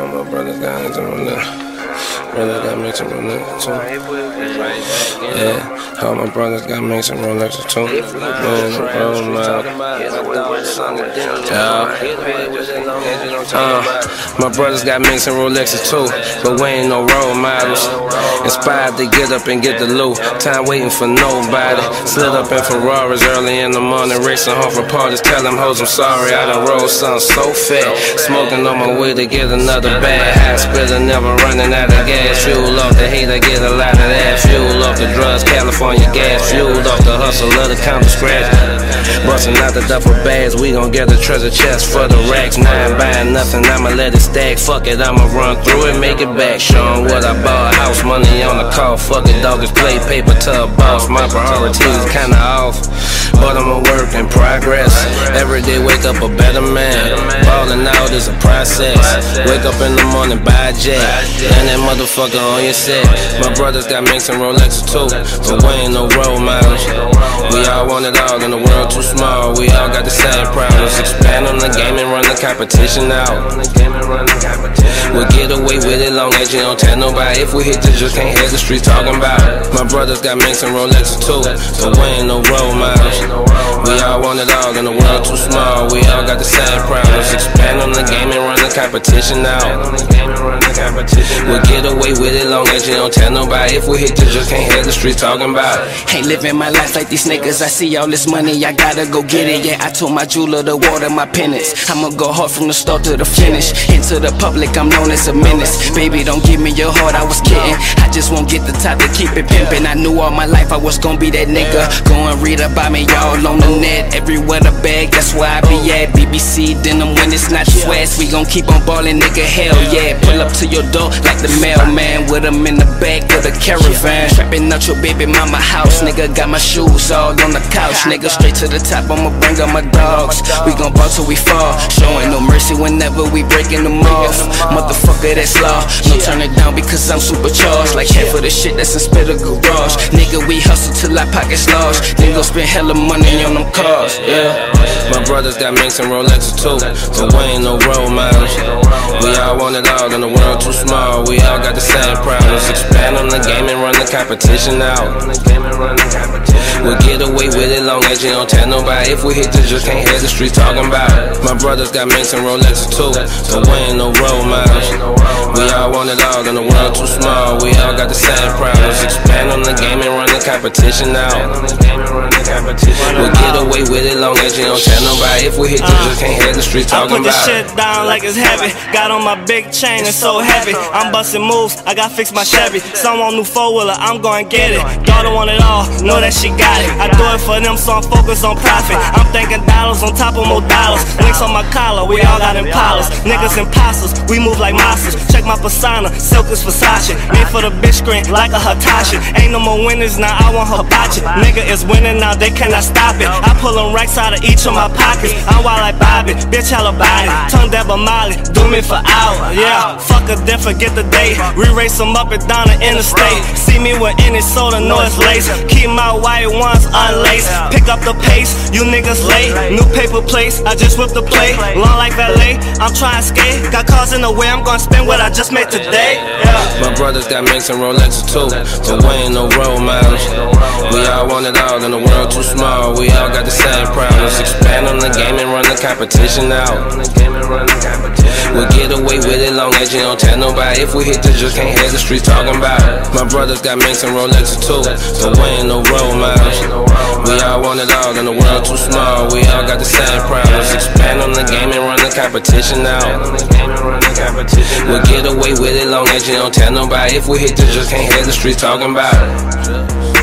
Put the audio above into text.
All my brothers got hands on that. Brothers got mixing Rolex too. Yeah, all my brothers got mixing Rolex too. Man, roll my. Uh, my brothers got mixing Rolexes too, but we ain't no role models. Inspired to get up and get the loot. Time waiting for nobody. Slid up in Ferraris early in the morning, racing home for parties. Tell them hoes I'm sorry. I done rolled something so fat. Smoking on my way to get another bag. High spitter, never running out of gas fuel off the hate, I get a lot of that. Fuel off the drugs, California gas, fuel off the hustle of the counter scratch. Busting out the duffel bags, we gon' get the treasure chest for the racks. I buying nothing, I'ma let it stack. Fuck it, I'ma run through it, make it back. Showing what I bought, house money on the call. Fuck it, dog, it's play paper a boss. My priorities kinda off, but I'ma work in progress. Every day, wake up a better man. Ballin' out is a process. Wake up in the morning, buy a jet, and that motherfucker on your set. My brothers got minks and Rolexes too, but we ain't no role models. We all want it all in the world too small. We all got the same problems. Expand on the game and run the competition out. We'll get away with it long as you don't tell nobody. If we hit the just can't hear the streets talking about it. My brothers got minks and Rolexes too, but we ain't no role models. We all want it all in the world too small. We all got the same problems. Expand on the game and run the competition out. We'll get away with it long as you don't tell nobody. If we hit the just can't hear the streets talking about it. Ain't living my life like these niggas. I see all this money, I gotta go get it. Yeah, I told my jeweler to water my penance. I'ma go hard from the start to the finish. Into the public, I'm known as a menace. Baby, don't give me your heart, I was kidding. I just won't get the top to keep it pimping. I knew all my life I was gonna be that nigga. Go and read about me, y'all on the net. Everywhere the bag, that's where I be at. BBC denim when it's not sweats. We gon' keep on ballin', nigga. Hell yeah. Pull up to your door like the mailman with them in the back of the caravan. Trapping out your baby mama house, nigga. Got my shoes all on the couch, nigga. Straight to the top, I'ma bring up my dogs. We gon' ball till we fall. Showing no mercy whenever we breaking them off. Motherfucker, that's law. No turn it down because I'm supercharged. Like half of the shit that's in spit Spitter Garage. Nigga, we hustle till our pockets large. Nigga, spend hella money on them cars, yeah. My brothers got minks and Rolexes too, but we ain't no role models. We all want it all in the world too small. We all got the same problems. Expand on the game and run the competition out. We'll get away with it long as you don't tell nobody. If we hit the just can't hear the streets talking about it. My brothers got minks and Rolexes too, but we ain't no role models. We all want it all in the world too small. We all got the same problems. Expand on the game and run the competition out. We'll get away with it long as you don't tell nobody. If we hit the just can't hear the streets talking about. I put this shit down like it's heavy. Got on my big chain, it's so heavy. I'm busting moves, I got fix my Chevy. Someone new four wheeler, I'm going to get it. Daughter want it all, know that she got it. I do it for them, so I'm focused on profit. I'm thinking dollars on top of more dollars. Links on my collar, we all got impalas. Niggas imposters, we move like monsters. Check my persona, silk is Versace. Made for the bitch screen like a Hitachi. Ain't no more winners now, I want hibachi. Nigga is winning now, they cannot stop it. I pull them racks out of each of my pockets. I'm wild like Bobby, bitch hella body. Tongue a Molly, do me for hours. Yeah, fuck a then forget the date. We race them up and down the interstate. See me with any soda, no it's lace. Keep my white ones unlaced. Pick up the pace, you niggas late. New paper plates, I just whipped the plate. Long like valet, I'm trying to skate. Got cars in the way, I'm gonna spend what I just made today. Yeah. My brothers got and Rolexes too, but we ain't no role models. We all want it all in the world too small. We all got the same problems. Expand on the game and run the competition out. We'll get away with it long as you don't tell nobody. If we hit the just can't hear the streets talking about it. My brothers got minks and Rolexes too, but we ain't no role models. We all want it all in the world too small. We all got the same problems. Expand on the game and run the competition out. We'll get away with it long as you don't tell nobody. If we hit the just can't hear the streets talking about it.